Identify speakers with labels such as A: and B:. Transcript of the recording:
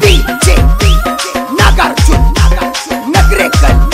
A: DJ Nagarjun Nagrekal